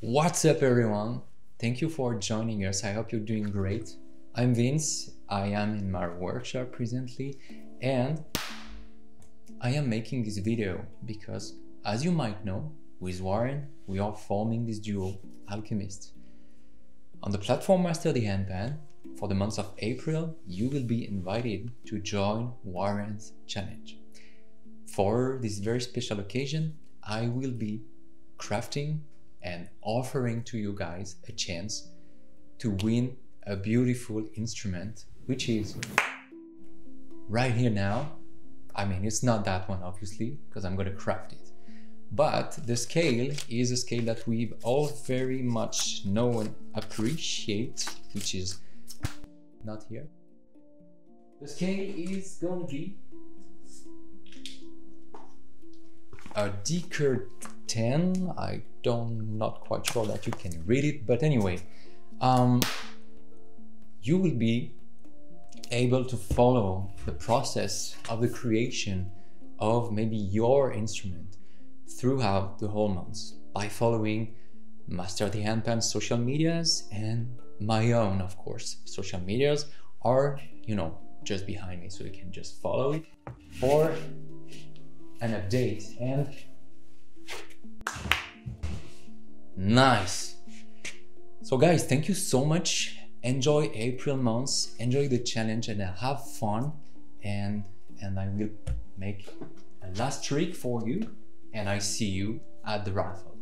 What's up, everyone? Thank you for joining us. I hope you're doing great. I'm Vince. I am in my workshop presently, and I am making this video because, as you might know, with Warren, we are forming this duo, Alchemyst. On the platform Master the Handpan, for the month of April, you will be invited to join Warren's challenge. For this very special occasion, I will be crafting and offering to you guys a chance to win a beautiful instrument, which is right here now. I mean, it's not that one, obviously, because I'm going to craft it. But the scale is a scale that we've all very much know and appreciate, which is not here. The scale is to be a D Kurd 10. I don't not quite sure that you can read it, but anyway, um, you will be able to follow the process of the creation of maybe your instrument throughout the whole month by following Master the Handpan social medias and my own, of course, social medias are, you know, just behind me, so you can just follow it for an update and nice. So guys, thank you so much. Enjoy April months, enjoy the challenge and have fun and and I will make a last trick for you and I see you at the raffle.